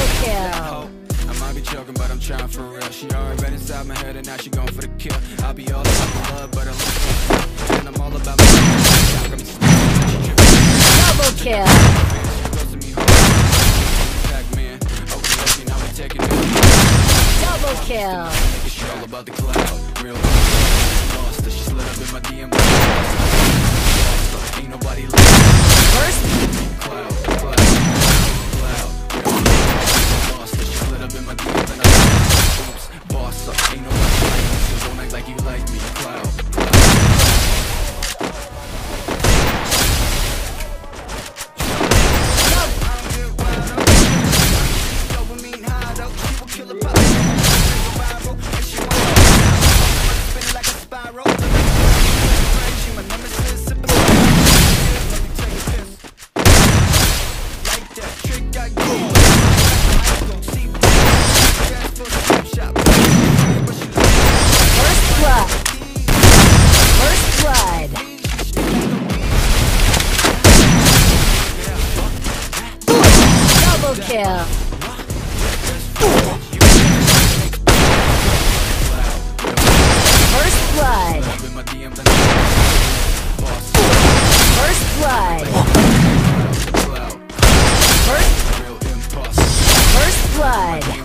Double kill. I might be joking, but I'm trying for real. She already read inside my head, and now she going for the kill. I'll be all about the love, but I'm and I'm all about my got me slipping, she tripping, Double kill. she goes to me hard. Pac-Man, okay, okay, now we taking it. Double kill. It's shit all about the cloud. Real lost her. She slid up in my DM. First blood. First blood. First first blood.